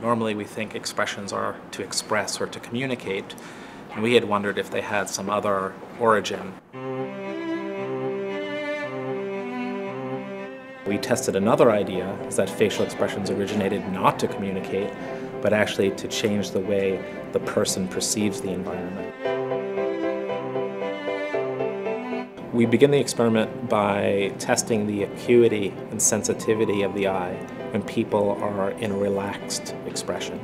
Normally we think expressions are to express or to communicate, and we had wondered if they had some other origin. We tested another idea, is that facial expressions originated not to communicate, but actually to change the way the person perceives the environment. We begin the experiment by testing the acuity and sensitivity of the eye when people are in a relaxed expression.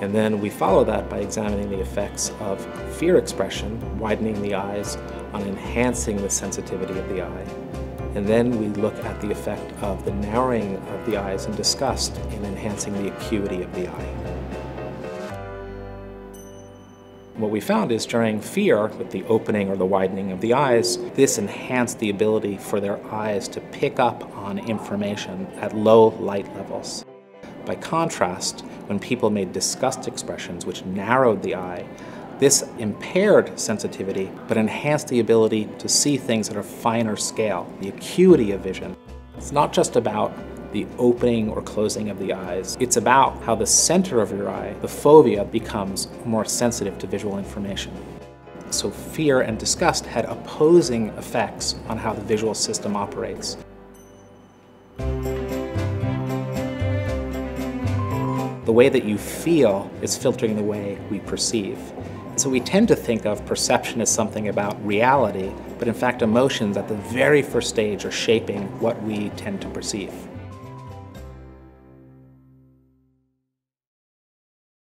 And then we follow that by examining the effects of fear expression, widening the eyes, on enhancing the sensitivity of the eye. And then we look at the effect of the narrowing of the eyes and disgust in enhancing the acuity of the eye. What we found is during fear, with the opening or the widening of the eyes, this enhanced the ability for their eyes to pick up on information at low light levels. By contrast, when people made disgust expressions which narrowed the eye, this impaired sensitivity but enhanced the ability to see things at a finer scale, the acuity of vision. It's not just about the opening or closing of the eyes. It's about how the center of your eye, the fovea, becomes more sensitive to visual information. So fear and disgust had opposing effects on how the visual system operates. The way that you feel is filtering the way we perceive. So we tend to think of perception as something about reality, but in fact emotions at the very first stage are shaping what we tend to perceive.